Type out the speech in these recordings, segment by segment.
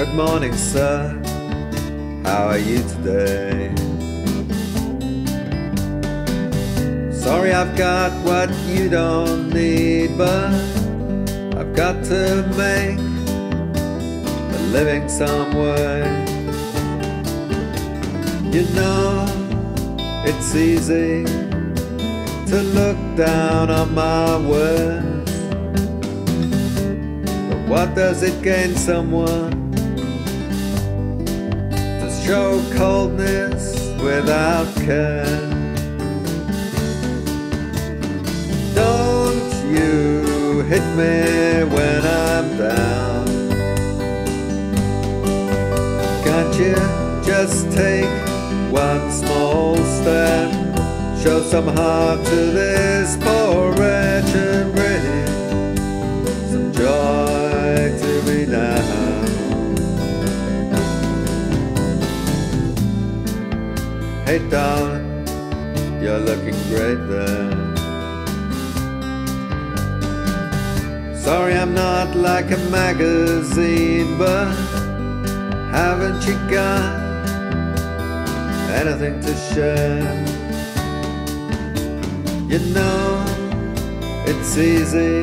Good morning, sir. How are you today? Sorry, I've got what you don't need, but I've got to make a living some way. You know, it's easy to look down on my words. But what does it gain someone show coldness without care? Don't you hit me when I'm down. Can't you just take one small step? Show some heart to this poor you're looking great there. Sorry I'm not like a magazine, but haven't you got anything to share? You know, it's easy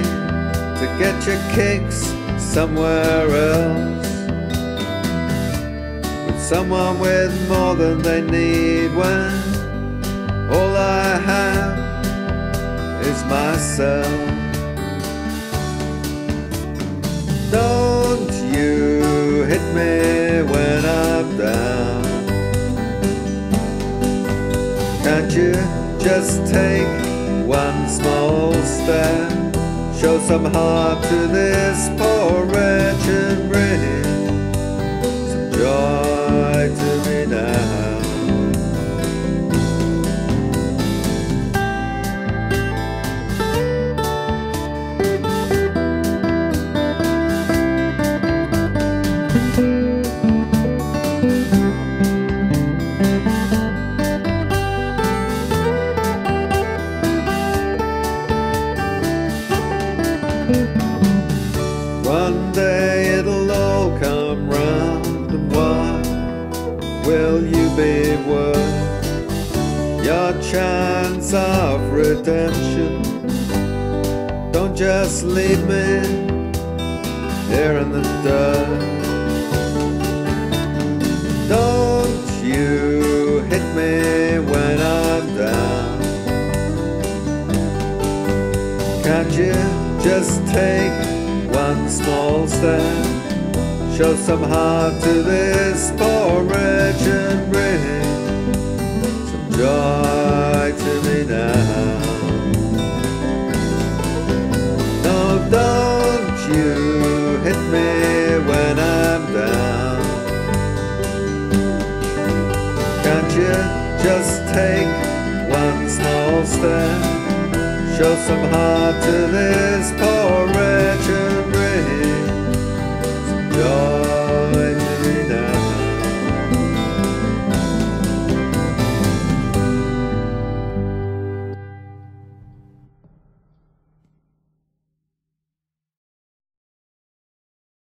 to get your kicks somewhere else. With someone with more than they need when myself. Don't you hit me when I'm down. Can't you just take one small step? Show some heart to this poor Day it'll all come round, and what will you be worth? Your chance of redemption. Don't just leave me here in the dirt. Don't you hit me when I'm down. Can't you just take one small step? Show some heart to this poor wretched ring. Some joy to me now. No, don't you hit me when I'm down. Can't you just take one small step? Show some heart to this poor wretched day.